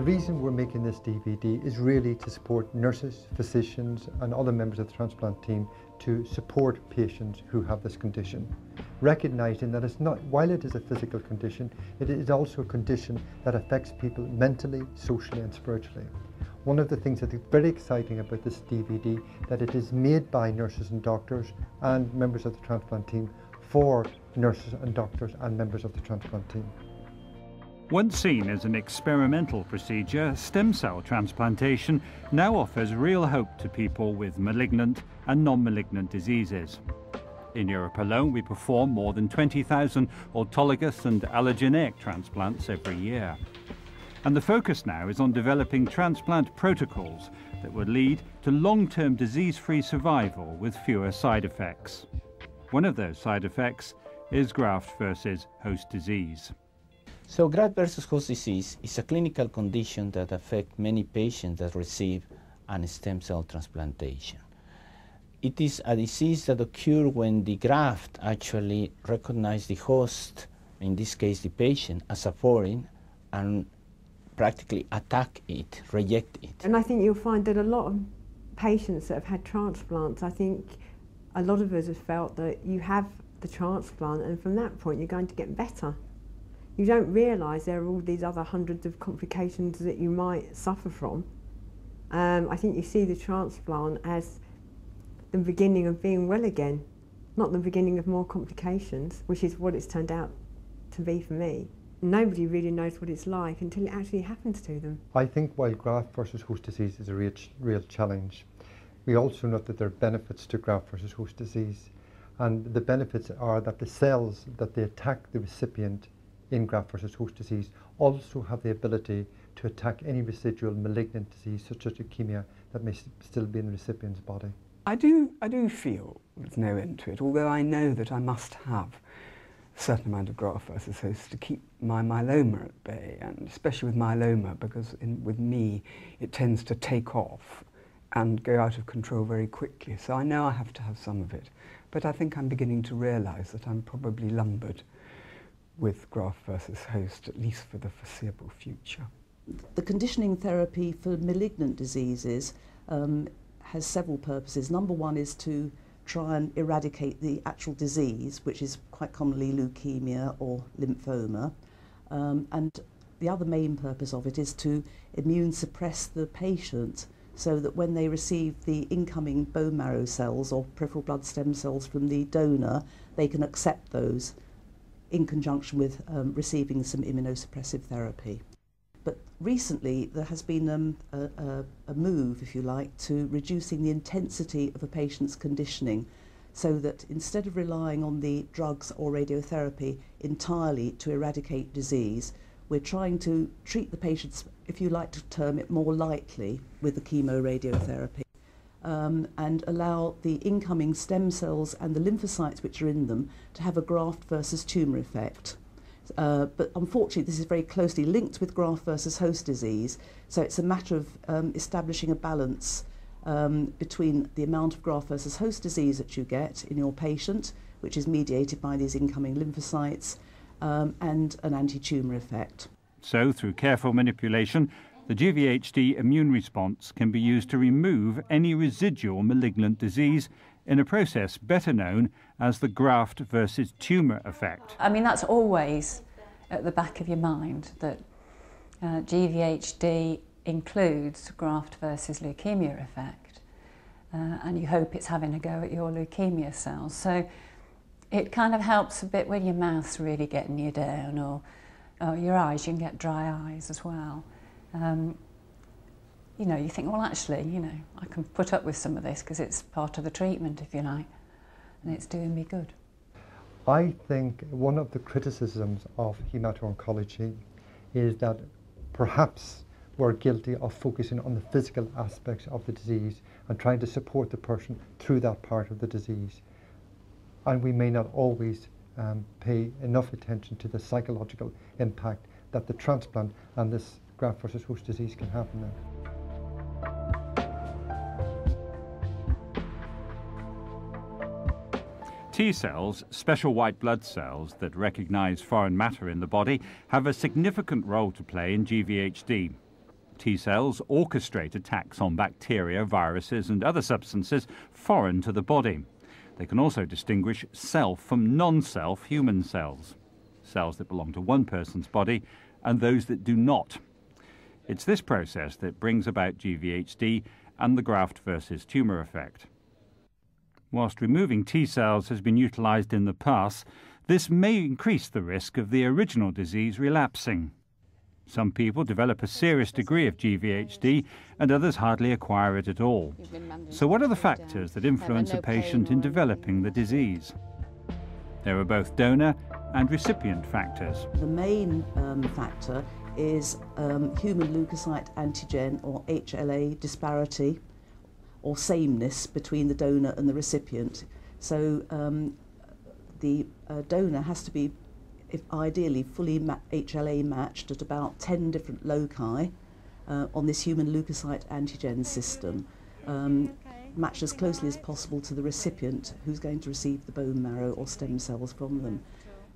The reason we're making this DVD is really to support nurses, physicians and other members of the transplant team to support patients who have this condition, recognizing that it's not, while it is a physical condition, it is also a condition that affects people mentally, socially and spiritually. One of the things that is very exciting about this DVD that it is made by nurses and doctors and members of the transplant team for nurses and doctors and members of the transplant team. Once seen as an experimental procedure, stem cell transplantation now offers real hope to people with malignant and non-malignant diseases. In Europe alone, we perform more than 20,000 autologous and allogeneic transplants every year. And the focus now is on developing transplant protocols that would lead to long-term disease-free survival with fewer side effects. One of those side effects is graft versus host disease. So graft versus host disease is a clinical condition that affects many patients that receive an stem cell transplantation. It is a disease that occurs when the graft actually recognizes the host, in this case the patient, as a foreign and practically attack it, reject it. And I think you'll find that a lot of patients that have had transplants, I think a lot of us have felt that you have the transplant and from that point you're going to get better you don't realise there are all these other hundreds of complications that you might suffer from. Um, I think you see the transplant as the beginning of being well again, not the beginning of more complications, which is what it's turned out to be for me. Nobody really knows what it's like until it actually happens to them. I think while graft versus host disease is a real, real challenge, we also know that there are benefits to graft versus host disease. And the benefits are that the cells that they attack the recipient in graft versus host disease also have the ability to attack any residual malignant disease such as leukemia that may still be in the recipient's body. I do, I do feel there's no end to it, although I know that I must have a certain amount of graft versus host to keep my myeloma at bay, and especially with myeloma, because in, with me it tends to take off and go out of control very quickly. So I know I have to have some of it. But I think I'm beginning to realise that I'm probably lumbered with graft versus host, at least for the foreseeable future. The conditioning therapy for malignant diseases um, has several purposes. Number one is to try and eradicate the actual disease, which is quite commonly leukemia or lymphoma. Um, and the other main purpose of it is to immune suppress the patient so that when they receive the incoming bone marrow cells or peripheral blood stem cells from the donor, they can accept those in conjunction with um, receiving some immunosuppressive therapy. But recently there has been um, a, a, a move, if you like, to reducing the intensity of a patient's conditioning so that instead of relying on the drugs or radiotherapy entirely to eradicate disease, we're trying to treat the patients, if you like to term it, more lightly with the chemoradiotherapy um, and allow the incoming stem cells and the lymphocytes which are in them to have a graft versus tumour effect. Uh, but unfortunately, this is very closely linked with graft versus host disease, so it's a matter of um, establishing a balance um, between the amount of graft versus host disease that you get in your patient, which is mediated by these incoming lymphocytes, um, and an anti-tumour effect. So, through careful manipulation, the GVHD immune response can be used to remove any residual malignant disease in a process better known as the graft versus tumour effect. I mean, that's always at the back of your mind that uh, GVHD includes graft versus leukemia effect, uh, and you hope it's having a go at your leukemia cells. So it kind of helps a bit when your mouth's really getting you down, or, or your eyes, you can get dry eyes as well um, you know, you think, well, actually, you know, I can put up with some of this because it's part of the treatment, if you like, and it's doing me good. I think one of the criticisms of hemato-oncology is that perhaps we're guilty of focusing on the physical aspects of the disease and trying to support the person through that part of the disease. And we may not always um, pay enough attention to the psychological impact that the transplant and this graft versus host disease can happen there. T cells, special white blood cells that recognize foreign matter in the body, have a significant role to play in GVHD. T cells orchestrate attacks on bacteria, viruses, and other substances foreign to the body. They can also distinguish self from non self human cells, cells that belong to one person's body and those that do not. It's this process that brings about GVHD and the graft versus tumour effect. Whilst removing T cells has been utilised in the past, this may increase the risk of the original disease relapsing. Some people develop a serious degree of GVHD and others hardly acquire it at all. So what are the factors that influence a patient in developing the disease? There are both donor and recipient factors. The main um, factor is um, human leukocyte antigen or HLA disparity or sameness between the donor and the recipient. So um, the uh, donor has to be if ideally fully ma HLA matched at about 10 different loci uh, on this human leukocyte antigen system, um, matched as closely as possible to the recipient who's going to receive the bone marrow or stem cells from them.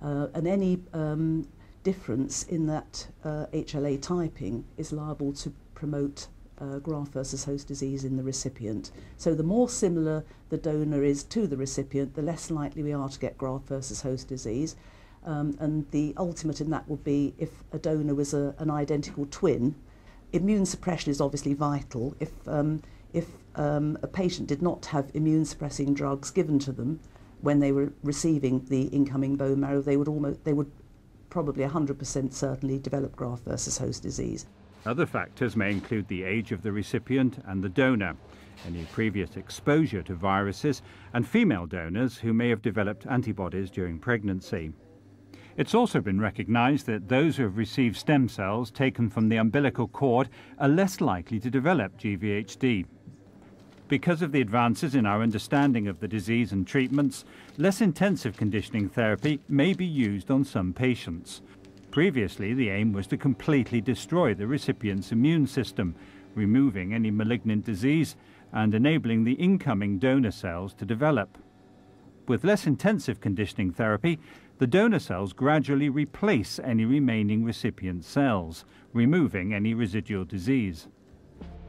Uh, and any um, difference in that uh, HLA typing is liable to promote uh, graft versus host disease in the recipient. So the more similar the donor is to the recipient, the less likely we are to get graft versus host disease. Um, and the ultimate in that would be if a donor was a, an identical twin. Immune suppression is obviously vital. If, um, if um, a patient did not have immune suppressing drugs given to them when they were receiving the incoming bone marrow, they would, almost, they would probably 100% certainly develop graft versus host disease. Other factors may include the age of the recipient and the donor, any previous exposure to viruses, and female donors who may have developed antibodies during pregnancy. It's also been recognised that those who have received stem cells taken from the umbilical cord are less likely to develop GVHD. Because of the advances in our understanding of the disease and treatments, less intensive conditioning therapy may be used on some patients. Previously, the aim was to completely destroy the recipient's immune system, removing any malignant disease and enabling the incoming donor cells to develop. With less intensive conditioning therapy, the donor cells gradually replace any remaining recipient cells, removing any residual disease.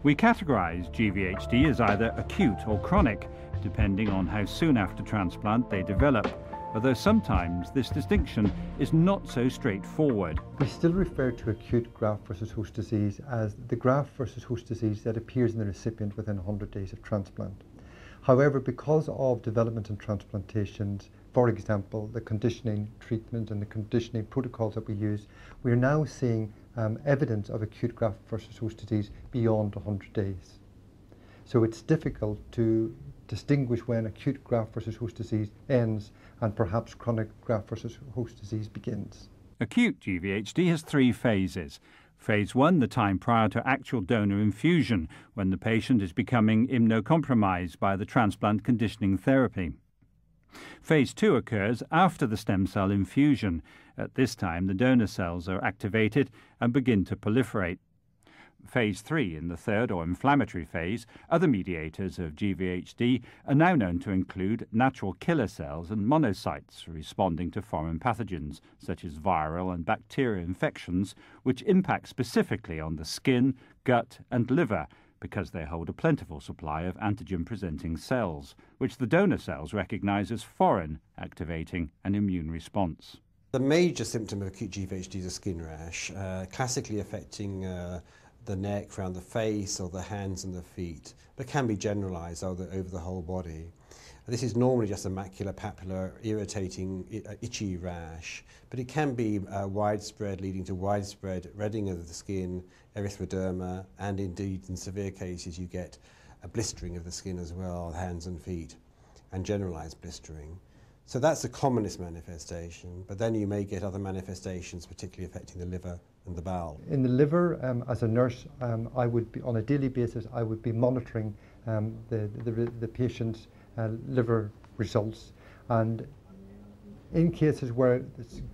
We categorize GVHD as either acute or chronic, depending on how soon after transplant they develop, although sometimes this distinction is not so straightforward. We still refer to acute graft versus host disease as the graft versus host disease that appears in the recipient within 100 days of transplant. However, because of development in transplantations, for example, the conditioning treatment and the conditioning protocols that we use, we are now seeing um, evidence of acute graft versus host disease beyond 100 days. So it's difficult to distinguish when acute graft versus host disease ends and perhaps chronic graft versus host disease begins. Acute GVHD has three phases. Phase 1, the time prior to actual donor infusion, when the patient is becoming immunocompromised by the transplant conditioning therapy. Phase 2 occurs after the stem cell infusion. At this time, the donor cells are activated and begin to proliferate. Phase 3, in the third or inflammatory phase, other mediators of GVHD are now known to include natural killer cells and monocytes responding to foreign pathogens, such as viral and bacterial infections, which impact specifically on the skin, gut, and liver because they hold a plentiful supply of antigen presenting cells, which the donor cells recognize as foreign, activating an immune response. The major symptom of acute GVHD is a skin rash, uh, classically affecting uh, the neck, around the face, or the hands and the feet, but can be generalized over, over the whole body. This is normally just a maculopapular, irritating, uh, itchy rash, but it can be uh, widespread, leading to widespread reddening of the skin, erythroderma, and indeed, in severe cases, you get a blistering of the skin as well, hands and feet, and generalized blistering. So that's the commonest manifestation, but then you may get other manifestations, particularly affecting the liver and the bowel. In the liver, um, as a nurse, um, I would be, on a daily basis, I would be monitoring um, the, the, the patient's Uh, liver results. And in cases where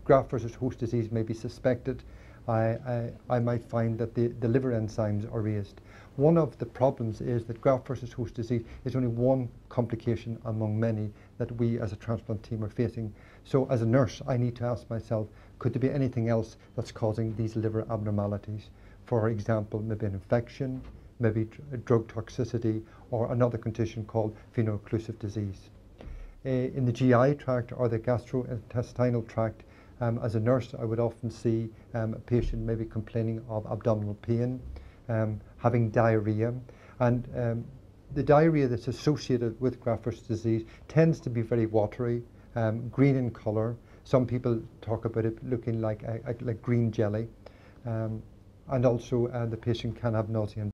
graft versus host disease may be suspected, I, I, I might find that the, the liver enzymes are raised. One of the problems is that graft versus host disease is only one complication among many that we as a transplant team are facing. So as a nurse, I need to ask myself, could there be anything else that's causing these liver abnormalities? for example, maybe an infection, maybe drug toxicity, or another condition called veno-occlusive disease. Uh, in the GI tract or the gastrointestinal tract, um, as a nurse, I would often see um, a patient maybe complaining of abdominal pain, um, having diarrhea, and um, the diarrhea that's associated with graft versus disease tends to be very watery, um, green in colour. Some people talk about it looking like, a, a, like green jelly. Um, and also uh, the patient can have nausea and